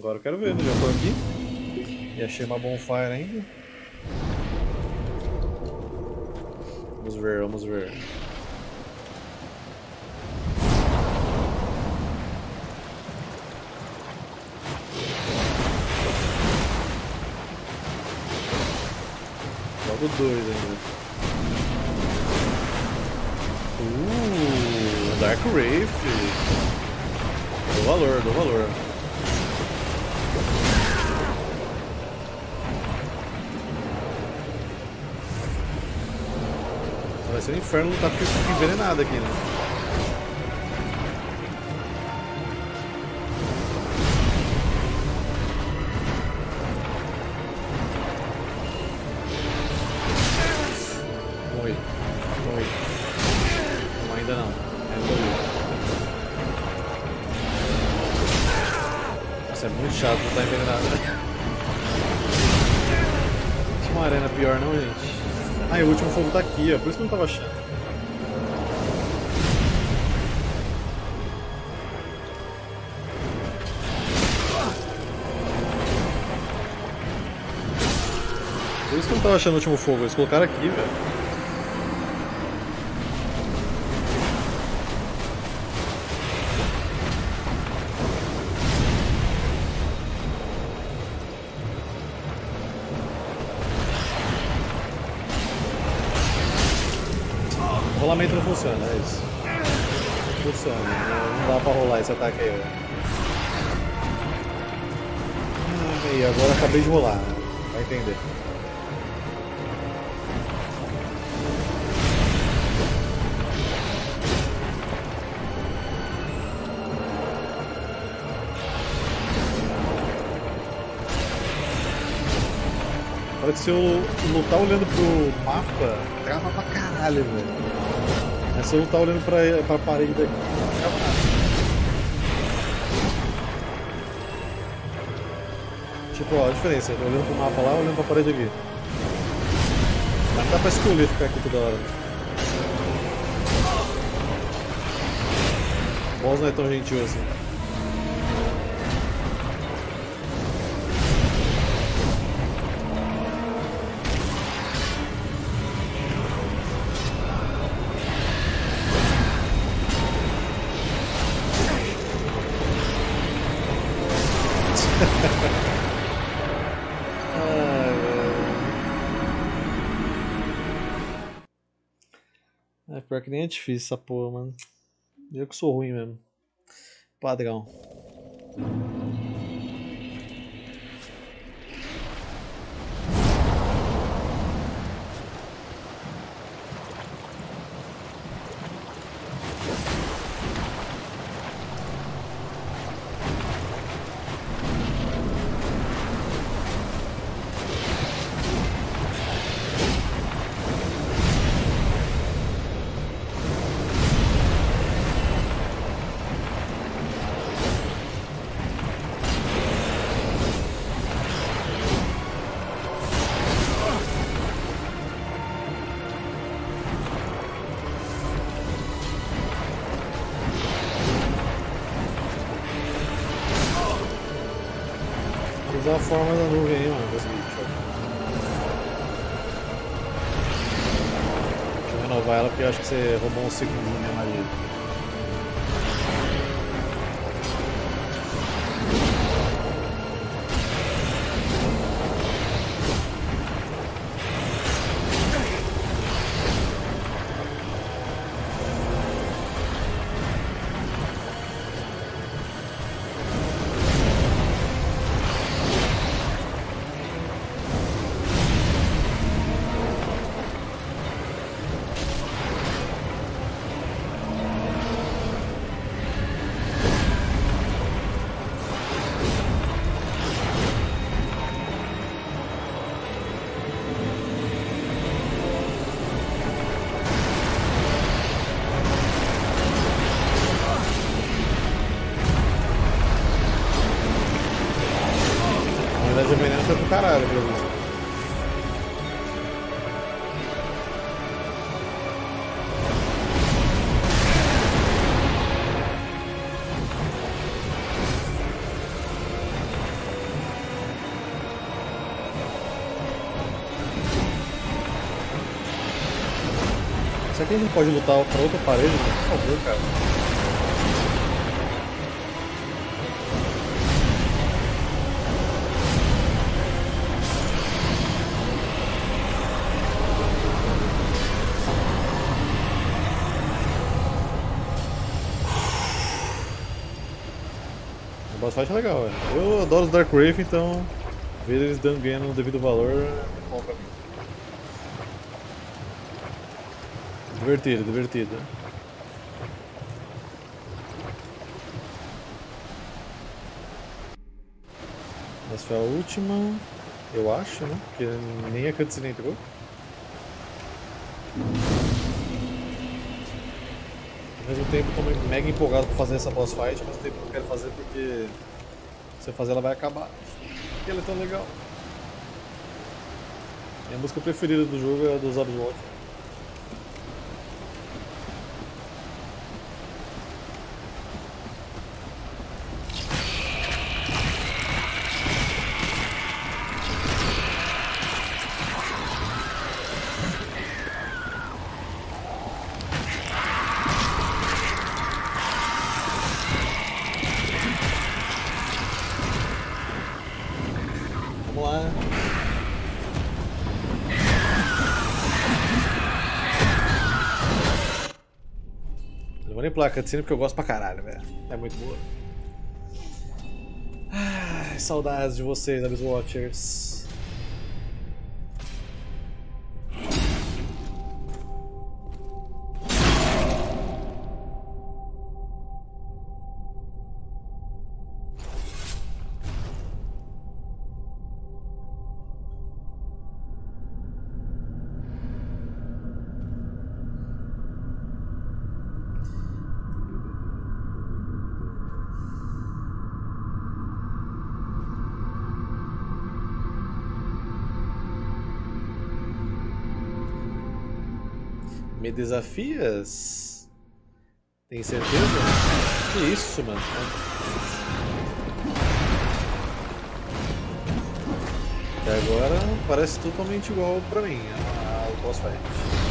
Agora eu quero ver, né? Já tô aqui. E achei uma bonfire ainda. Vamos ver, vamos ver. Logo dois ainda. Uh, Dark Wraith. Dou valor, dou valor. Vai ser inferno lutar porque eu fico envenenado aqui, né? Morri. Morri. Não, ainda não. Ainda morri. Nossa, é muito chato estar envenenado, né? Tinha uma arena pior não, gente? Ah, e o último fogo tá aqui, ó. Por isso que eu não tava achando. Por isso que eu não tava achando o último fogo. Eles colocaram aqui, velho. E agora acabei de rolar, vai entender. Parece que se eu lutar olhando pro mapa, trava pra caralho, velho. Mas se eu lutar olhando pra, pra parede daqui, não trava nada. Tipo, ó, a diferença, olhando pro mapa lá, olhando pra parede aqui. Dá pra escolher ficar aqui toda hora. O boss não é tão gentil assim. Ai, pior que nem é difícil essa porra, mano. Eu que sou ruim mesmo. Padrão. A forma da nuvem aí, mano. Deixa eu- renovar ela porque eu acho que você roubou um segundo da minha magia. Que a gente pode lutar pra outra parede, por favor, cara. fight é legal, velho. Eu adoro os Dark Wraith, então ver eles dando, ganhando o devido valor é bom pra mim. Divertido, divertido. Essa foi a última, eu acho, né? Porque nem a cutscene entrou. Ao mesmo tempo estou mega empolgado por fazer essa boss fight, ao mesmo tempo eu quero fazer porque se eu fazer ela vai acabar. Porque ela é tão legal. Minha música preferida do jogo é a dos Absolute. pela cutscene porque eu gosto pra caralho, velho. É muito boa. Ai, saudades de vocês, Abyss Watchers. Me desafias? Tem certeza? Que isso, mano? Até agora parece totalmente igual pra mim, ao boss fight.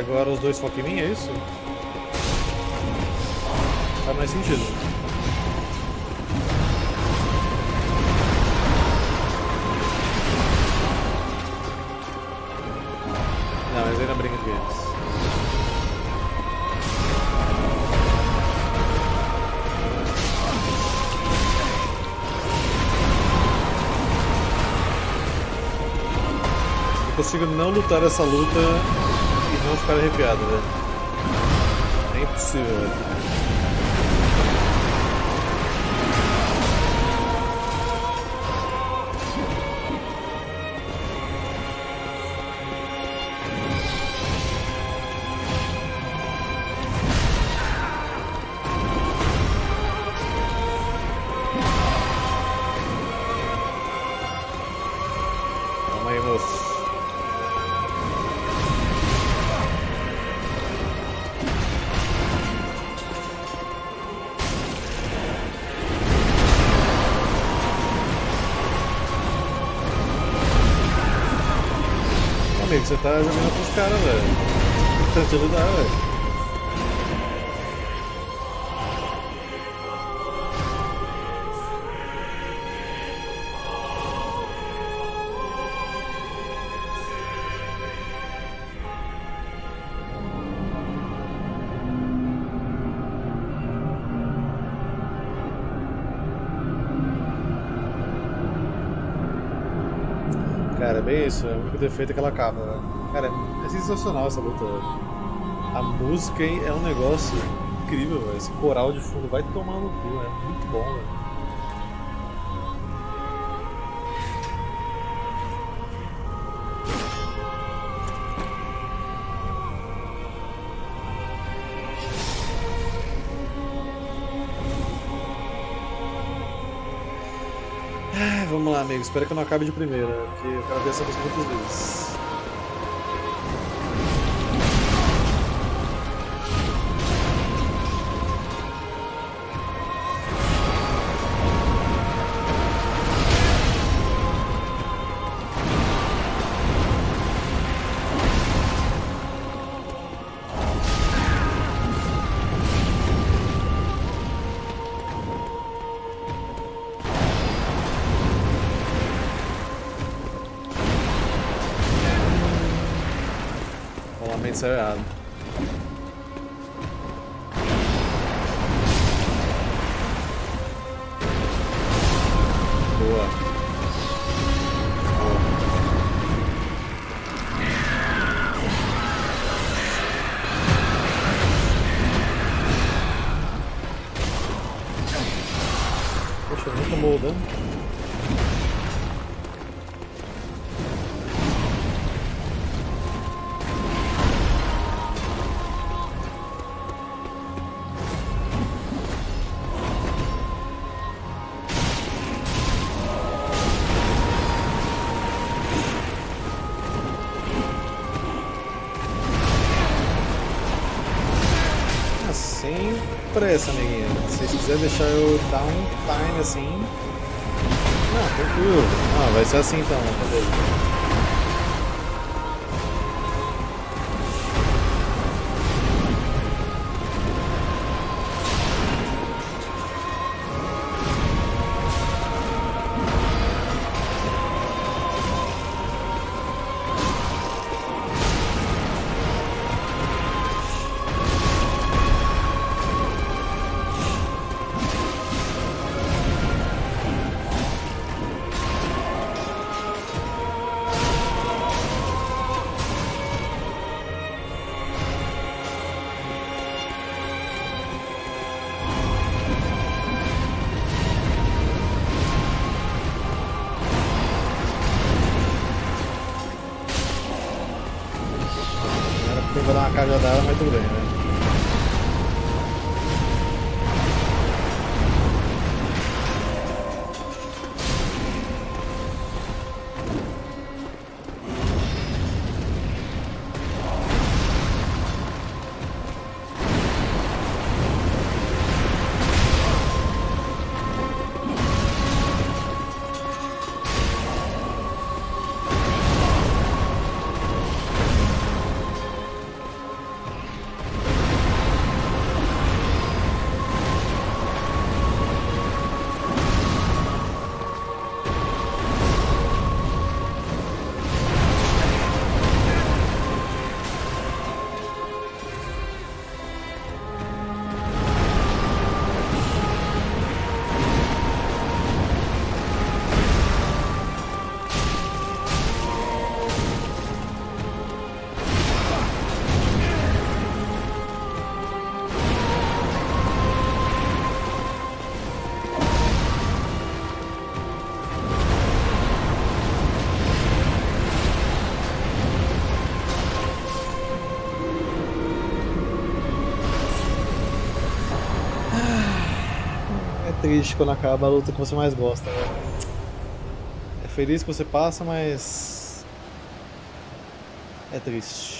Agora os dois focam em mim, é isso? Faz mais sentido. Não, mas ainda brinca com eles. Eu consigo não lutar essa luta vou ficar arrepiado, velho. É impossível, velho. Você tá jogando pros caras, velho. Tá te velho. É bem isso, é o único defeito é ela acaba. Né? Cara, é sensacional essa luta. A música é um negócio incrível, véio. esse coral de fundo vai tomar no cu, é muito bom. Amigo. Espero que eu não acabe de primeira, porque eu quero ver essa música muitas vezes. Saiu errado. Boa. Poxa, nem tomou o dano. Sem pressa, amiguinha. Se vocês quiserem deixar eu dar um time assim. Não, tranquilo. Ah, vai ser assim então, beleza. Era eu vou dar uma cajadada, mas tudo bem, né? Triste quando acaba a luta que você mais gosta, velho. É feliz que você passa, mas. É triste.